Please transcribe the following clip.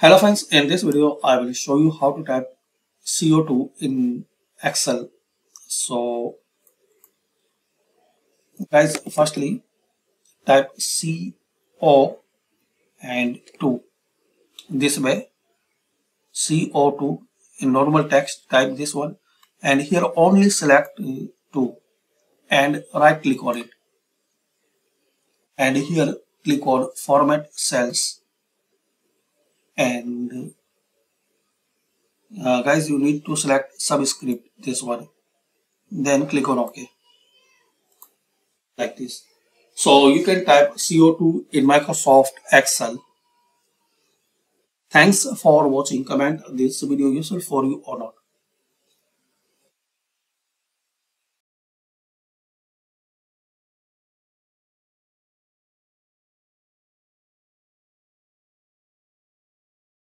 Hello friends, in this video I will show you how to type CO2 in Excel. So guys, firstly type CO and 2 this way CO2 in normal text type this one and here only select uh, 2 and right click on it. And here click on format cells and uh, guys you need to select subscript this one. Then click on ok. Like this. So you can type co2 in microsoft excel. Thanks for watching. Comment this video useful for you or not